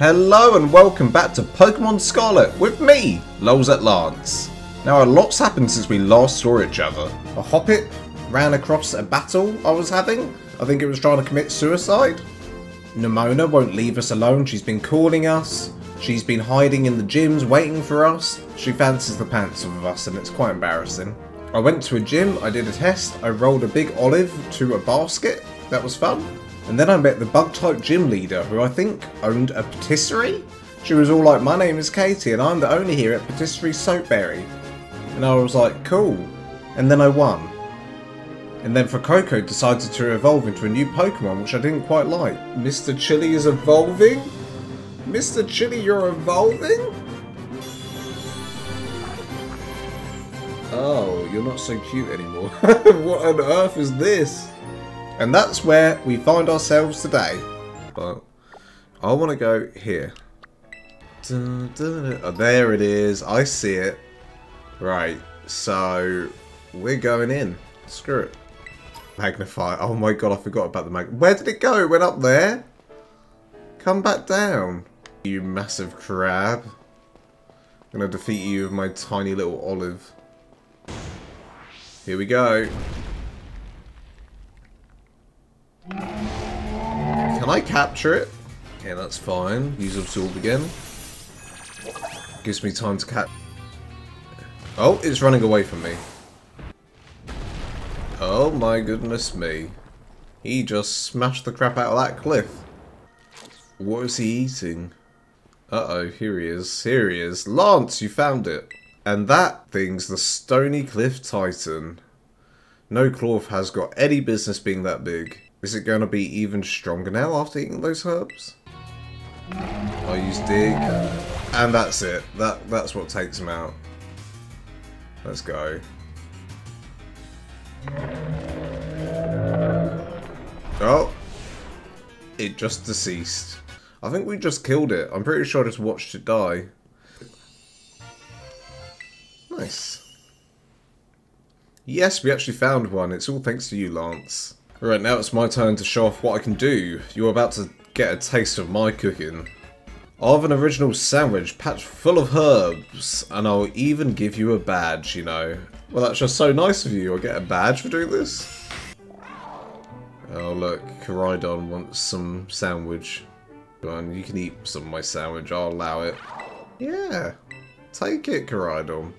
Hello and welcome back to Pokemon Scarlet with me, LolsAtLance. Now a lot's happened since we last saw each other. A Hoppip ran across a battle I was having. I think it was trying to commit suicide. Nemona won't leave us alone, she's been calling us. She's been hiding in the gyms waiting for us. She fancies the pants off of us and it's quite embarrassing. I went to a gym, I did a test, I rolled a big olive to a basket. That was fun. And then I met the bug type gym leader who I think owned a patisserie. She was all like, My name is Katie and I'm the owner here at Patisserie Soapberry. And I was like, Cool. And then I won. And then Coco decided to evolve into a new Pokemon which I didn't quite like. Mr. Chili is evolving? Mr. Chili, you're evolving? Oh, you're not so cute anymore. what on earth is this? And that's where we find ourselves today. But I want to go here. Dun, dun, dun. Oh, there it is. I see it. Right. So we're going in. Screw it. Magnify. Oh my god, I forgot about the mag. Where did it go? It went up there? Come back down. You massive crab. I'm going to defeat you with my tiny little olive. Here we go. I capture it? Yeah, that's fine. Use absorb again. Gives me time to catch. Oh, it's running away from me. Oh my goodness me. He just smashed the crap out of that cliff. What is he eating? Uh-oh, here he is. Here he is. Lance, you found it. And that thing's the Stony Cliff Titan. No Klawf has got any business being that big. Is it going to be even stronger now after eating those herbs? I use dig. And that's it. That That's what takes him out. Let's go. Oh. It just deceased. I think we just killed it. I'm pretty sure I just watched it die. Nice. Yes, we actually found one. It's all thanks to you, Lance. Right, now it's my turn to show off what I can do. You're about to get a taste of my cooking. I have an original sandwich packed full of herbs, and I'll even give you a badge, you know. Well, that's just so nice of you. I get a badge for doing this. Oh, look. Koraidon wants some sandwich. Go on, you can eat some of my sandwich. I'll allow it. Yeah. Take it, Koraidon.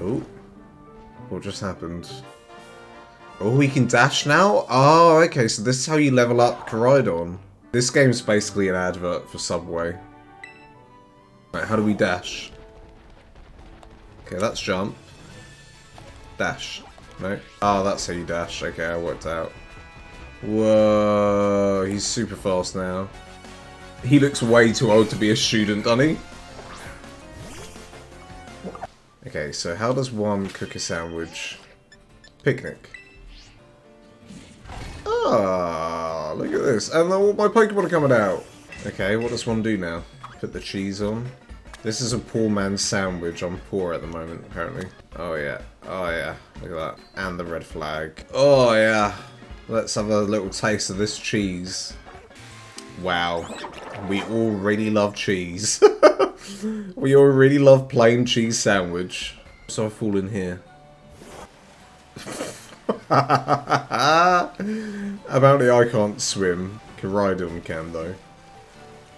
Oh. What just happened? Oh, we can dash now? Oh, okay, so this is how you level up Koraidon. This game's basically an advert for Subway. Right, how do we dash? Okay, that's jump. Dash. No? Oh, that's how you dash. Okay, I worked out. Whoa, he's super fast now. He looks way too old to be a student, doesn't he? Okay, so how does one cook a sandwich? Picnic. Ah, look at this. And all my Pokemon are coming out. Okay, what does one do now? Put the cheese on. This is a poor man's sandwich. I'm poor at the moment, apparently. Oh, yeah. Oh, yeah. Look at that. And the red flag. Oh, yeah. Let's have a little taste of this cheese. Wow. We all really love cheese. we all really love plain cheese sandwich. So I fall in here. Apparently I can't swim. Can though.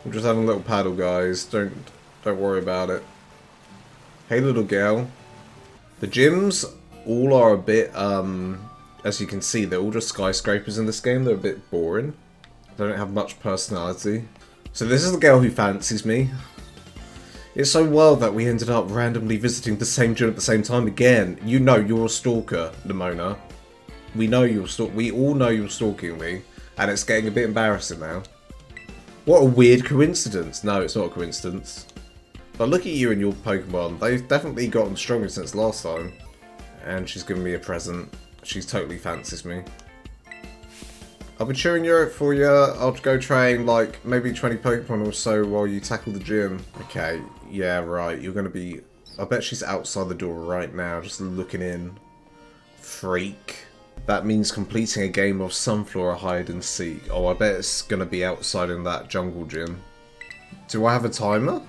I'm just having a little paddle guys. Don't don't worry about it. Hey little girl. The gyms all are a bit um as you can see they're all just skyscrapers in this game. They're a bit boring. They don't have much personality. So this is the girl who fancies me. It's so well that we ended up randomly visiting the same gym at the same time again. You know you're a stalker, Nemona. We know you're stalk. We all know you're stalking me, and it's getting a bit embarrassing now. What a weird coincidence. No, it's not a coincidence. But look at you and your Pokemon. They've definitely gotten stronger since last time. And she's given me a present. She's totally fancies me. I'll be cheering you out for you. I'll go train like maybe 20 Pokemon or so while you tackle the gym. Okay, yeah, right. You're going to be... I bet she's outside the door right now, just looking in. Freak. That means completing a game of Sunflora hide and seek. Oh, I bet it's going to be outside in that jungle gym. Do I have a timer?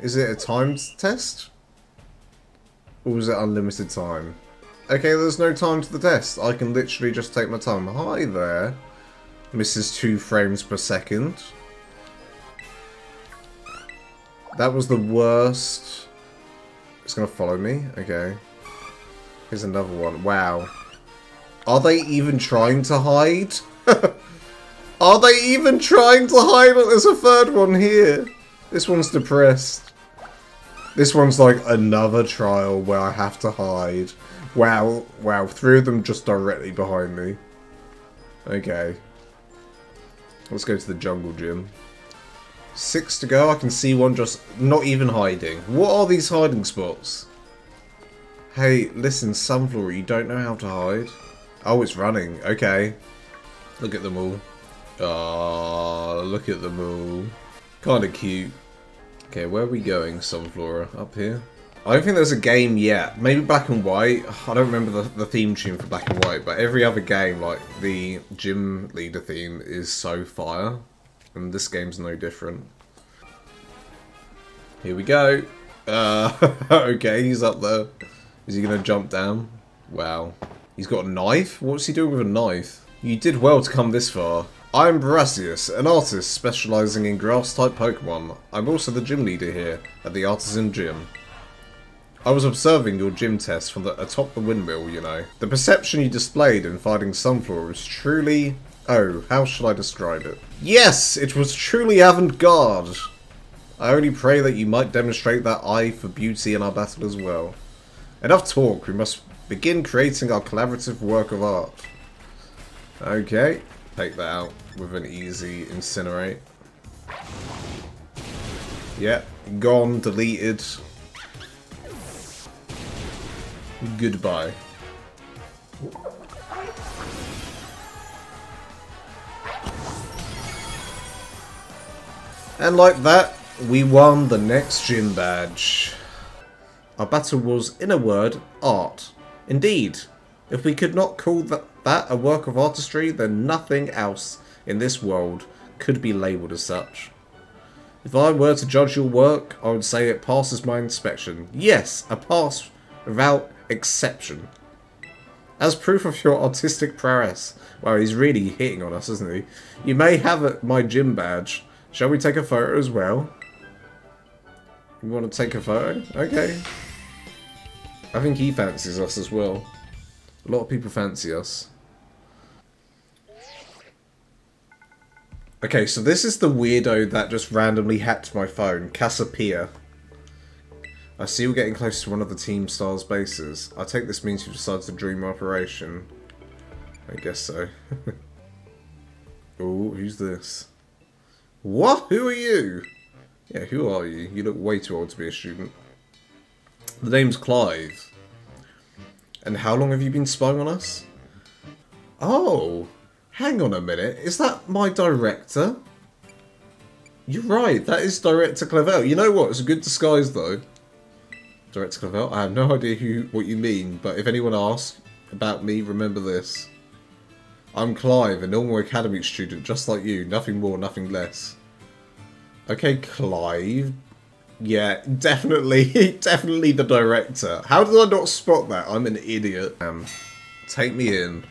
Is it a timed test? Or is it unlimited time? Okay, there's no time to the test. I can literally just take my time. Hi there. Misses two frames per second. That was the worst. It's to follow me? Okay. Here's another one. Wow. Are they even trying to hide? Are they even trying to hide? There's a third one here. This one's depressed. This one's like another trial where I have to hide. Wow, wow, three of them just directly behind me. Okay. Let's go to the jungle gym. Six to go, I can see one just not even hiding. What are these hiding spots? Hey, listen, Sunflora, you don't know how to hide? Oh, it's running. Okay. Look at them all. Ah, look at them all. Kinda cute. Okay, where are we going, Sunflora? Up here? I don't think there's a game yet. Maybe Black and White. I don't remember the, the theme tune for Black and White, but every other game, like, the gym leader theme is so fire. And this game's no different. Here we go. Uh, okay, he's up there. Is he going to jump down? Wow. He's got a knife? What's he doing with a knife? You did well to come this far. I'm Brassius, an artist specialising in grass-type Pokemon. I'm also the gym leader here, at the Artisan Gym. I was observing your gym test from the, atop the windmill, you know. The perception you displayed in fighting Sunflora was truly... Oh, how shall I describe it? Yes! It was truly avant-garde! I only pray that you might demonstrate that eye for beauty in our battle as well. Enough talk, we must begin creating our collaborative work of art. Okay, take that out with an easy incinerate. Yep, gone, deleted. Goodbye. And like that, we won the next gym badge. Our battle was, in a word, art. Indeed, if we could not call that, that a work of artistry, then nothing else in this world could be labelled as such. If I were to judge your work, I would say it passes my inspection. Yes, a pass without exception. As proof of your artistic prowess. Wow, he's really hitting on us, isn't he? You may have a, my gym badge. Shall we take a photo as well? You want to take a photo? Okay. I think he fancies us as well. A lot of people fancy us. Okay, so this is the weirdo that just randomly hacked my phone, Cassiopeia. I see we're getting close to one of the Team Stars bases. I take this means you've decided to dream operation. I guess so. oh, who's this? What? Who are you? Yeah, who are you? You look way too old to be a student. The name's Clive. And how long have you been spying on us? Oh, hang on a minute. Is that my director? You're right, that is Director Clavel. You know what? It's a good disguise, though. Director Clavel, I have no idea who what you mean, but if anyone asks about me, remember this. I'm Clive, a normal academy student, just like you. Nothing more, nothing less. Okay, Clive. Yeah, definitely, definitely the director. How did I not spot that? I'm an idiot. Um, take me in.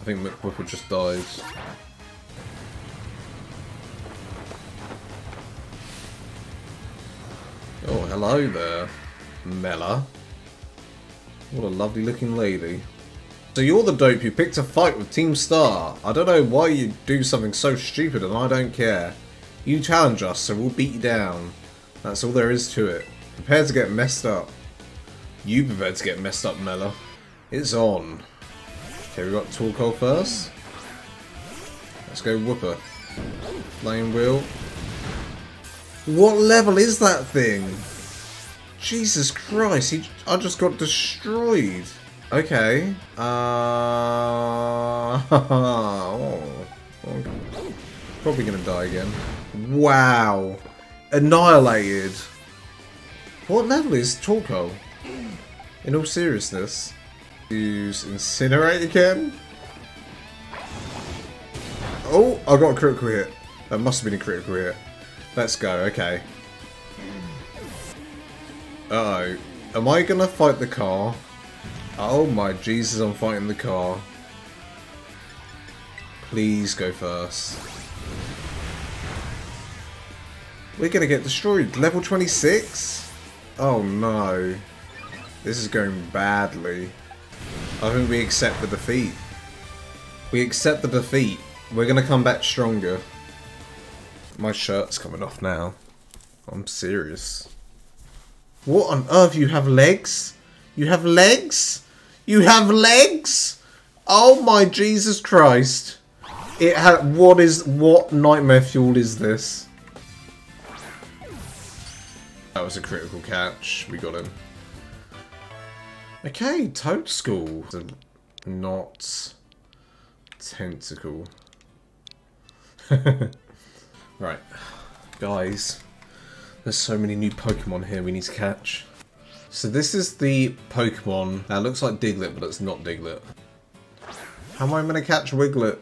I think McWhipper just died. Hello there, Mela. What a lovely looking lady. So you're the dope who picked a fight with Team Star. I don't know why you do something so stupid and I don't care. You challenge us so we'll beat you down. That's all there is to it. Prepare to get messed up. You prepare to get messed up, Mela. It's on. Okay, we got Torkoal first. Let's go Whooper. Flame Wheel. What level is that thing? Jesus Christ, he, I just got destroyed. Okay. Uh, oh. Probably gonna die again. Wow. Annihilated. What level is Torkoal? In all seriousness, use Incinerate again? Oh, I got a critical hit. That must have been a critical hit. Let's go, okay. Uh oh Am I gonna fight the car? Oh my Jesus, I'm fighting the car. Please go first. We're gonna get destroyed. Level 26? Oh no. This is going badly. I think we accept the defeat. We accept the defeat. We're gonna come back stronger. My shirt's coming off now. I'm serious. What on earth? You have legs? You have legs? You have legs? Oh my Jesus Christ. It had what is what nightmare fuel is this? That was a critical catch. We got him. Okay, Toedscool. Not Tentacool. right. Guys. There's so many new Pokemon here we need to catch. So this is the Pokemon that looks like Diglett, but it's not Diglett. How am I going to catch Wiglett?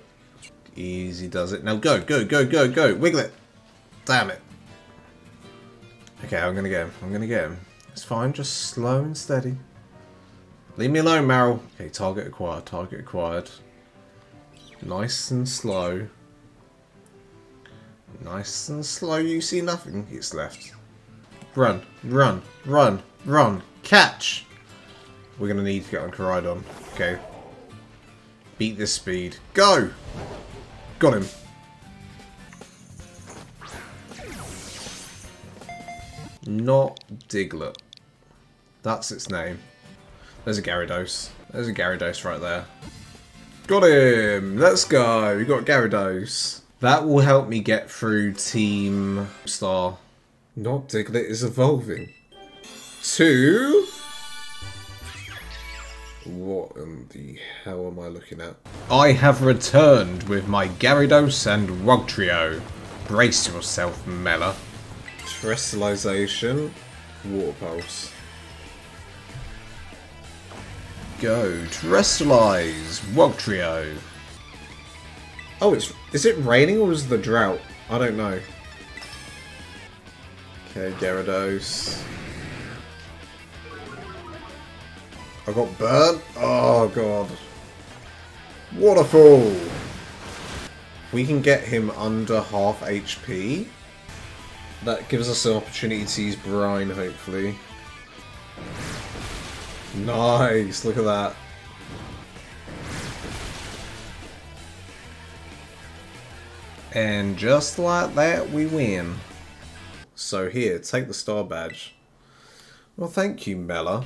Easy does it. Now go, go, go, go, go. Wiglett. Damn it. Okay, I'm going to get him. I'm going to get him. It's fine, just slow and steady. Leave me alone, Marill. Okay, target acquired, target acquired. Nice and slow. Nice and slow, you see nothing. It's left. Run, run, run, run. Catch! We're going to need to get on Koraidon. Okay. Beat this speed. Go! Got him. Not Diglett. That's its name. There's a Gyarados. There's a Gyarados right there. Got him! Let's go! We got Gyarados. That will help me get through Team Star. Not Diglett is evolving. To... What in the hell am I looking at? I have returned with my Gyarados and Wugtrio. Brace yourself, Mela. Terastallization. Water Pulse. Go. Terastallize. Wugtrio. Oh, it's is it raining or is the drought? I don't know. Okay, Gyarados. I got burnt? Oh god. Waterfall! We can get him under half HP. That gives us an opportunity to use Brine, hopefully. Nice, look at that. And just like that, we win. So here, take the star badge. Well, thank you, Mela.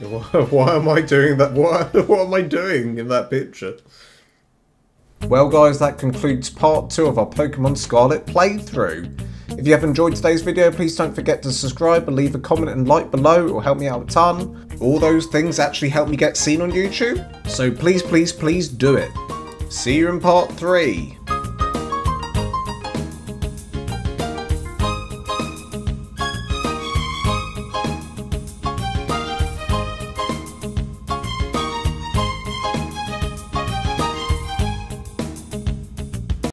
Why am I doing that? What, what am I doing in that picture? Well guys, that concludes part 2 of our Pokemon Scarlet playthrough. If you have enjoyed today's video, please don't forget to subscribe and leave a comment and like below, it will help me out a ton. All those things actually help me get seen on YouTube, so please, please, please do it. See you in part 3.